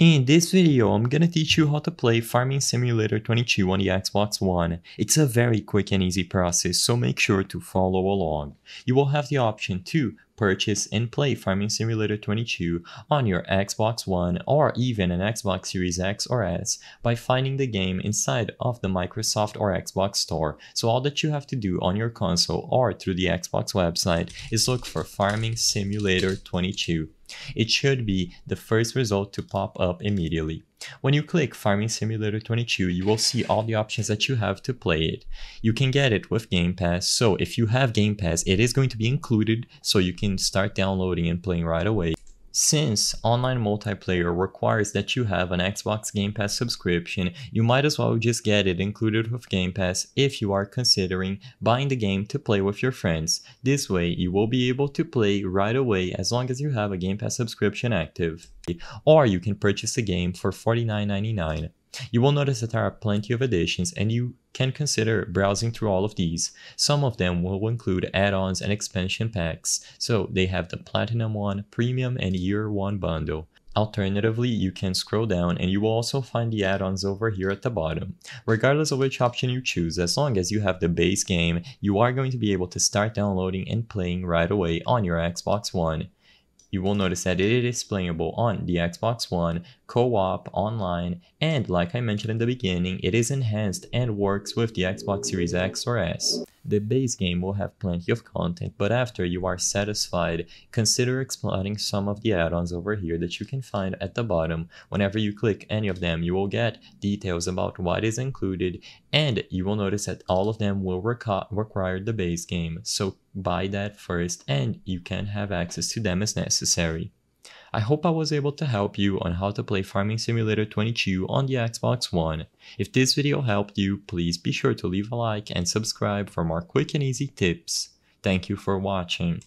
In this video, I'm gonna teach you how to play Farming Simulator 22 on the Xbox One. It's a very quick and easy process, so make sure to follow along. You will have the option to purchase and play Farming Simulator 22 on your Xbox One or even an Xbox Series X or S by finding the game inside of the Microsoft or Xbox Store. So all that you have to do on your console or through the Xbox website is look for Farming Simulator 22. It should be the first result to pop up immediately. When you click Farming Simulator 22, you will see all the options that you have to play it. You can get it with Game Pass, so if you have Game Pass, it is going to be included so you can start downloading and playing right away. Since online multiplayer requires that you have an Xbox Game Pass subscription, you might as well just get it included with Game Pass if you are considering buying the game to play with your friends. This way, you will be able to play right away as long as you have a Game Pass subscription active. Or you can purchase the game for $49.99. You will notice that there are plenty of additions and you can consider browsing through all of these. Some of them will include add-ons and expansion packs, so they have the Platinum 1, Premium, and Year 1 bundle. Alternatively, you can scroll down and you will also find the add-ons over here at the bottom. Regardless of which option you choose, as long as you have the base game, you are going to be able to start downloading and playing right away on your Xbox One you will notice that it is playable on the Xbox One, co-op, online, and like I mentioned in the beginning, it is enhanced and works with the Xbox Series X or S. The base game will have plenty of content, but after you are satisfied, consider exploring some of the add-ons over here that you can find at the bottom. Whenever you click any of them, you will get details about what is included, and you will notice that all of them will require the base game, so buy that first and you can have access to them as necessary. I hope I was able to help you on how to play Farming Simulator 22 on the Xbox One. If this video helped you, please be sure to leave a like and subscribe for more quick and easy tips. Thank you for watching.